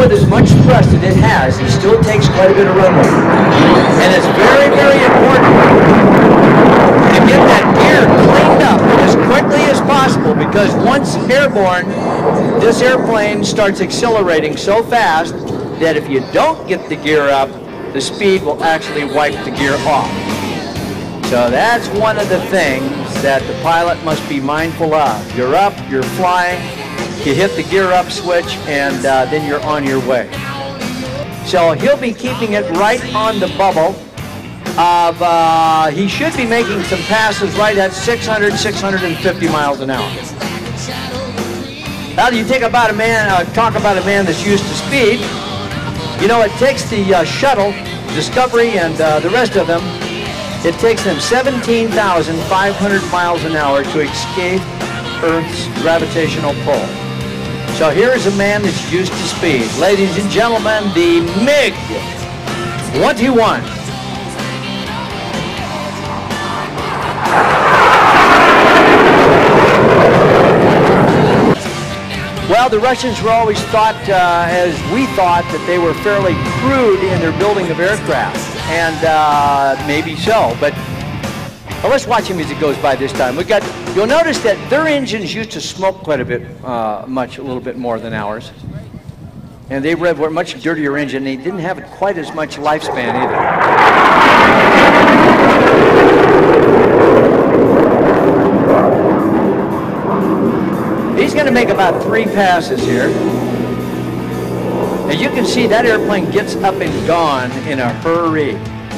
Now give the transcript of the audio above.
With as much thrust as it has, he still takes quite a bit of runway. And it's very, very important to get that gear cleaned up as quickly as possible because once airborne, this airplane starts accelerating so fast that if you don't get the gear up, the speed will actually wipe the gear off. So that's one of the things that the pilot must be mindful of. You're up, you're flying, you hit the gear up switch, and uh, then you're on your way. So he'll be keeping it right on the bubble of, uh, he should be making some passes right at 600, 650 miles an hour. Now you take about a man, uh, talk about a man that's used to speed. You know, it takes the uh, shuttle, Discovery, and uh, the rest of them, it takes them 17,500 miles an hour to escape Earth's gravitational pull. So here is a man that's used to speed. Ladies and gentlemen, the MiG 21. Well, the Russians were always thought, uh, as we thought, that they were fairly crude in their building of aircraft, and uh, maybe so. But well, let's watch him as he goes by this time. We got. You'll notice that their engines used to smoke quite a bit, uh, much, a little bit more than ours, and they were a much dirtier engine. They didn't have quite as much lifespan either. He's going to make about three passes here. And you can see, that airplane gets up and gone in a hurry.